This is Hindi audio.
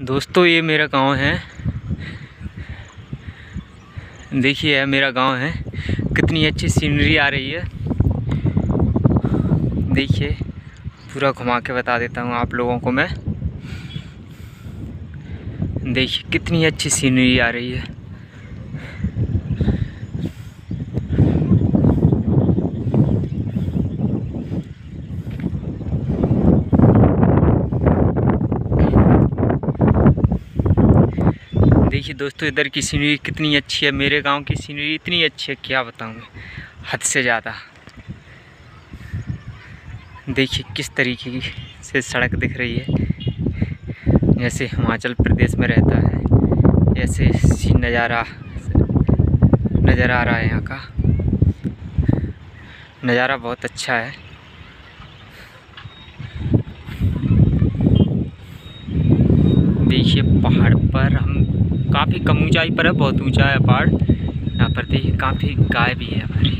दोस्तों, ये मेरा गाँव है। देखिए है मेरा गाँव है। कितनी अच्छी सीनरी आ रही है। देखिए, पूरा घुमा के बता देता हूँ आप लोगों को मैं। देखिए, कितनी अच्छी सीनरी आ रही है। देखिए दोस्तों, इधर की सीनरी कितनी अच्छी है। मेरे गाँव की सीनरी इतनी अच्छी है, क्या बताऊँ हद से ज़्यादा। देखिए किस तरीके की से सड़क दिख रही है। जैसे हिमाचल प्रदेश में रहता है, ऐसे नज़ारा नज़र आ रहा है यहाँ का। नज़ारा बहुत अच्छा है। देखिए पहाड़ पर हम काफ़ी कम ऊंचाई पर है, बहुत ऊँचा है पहाड़। यहाँ पर देखिए, काफ़ी गाय भी है हमारी।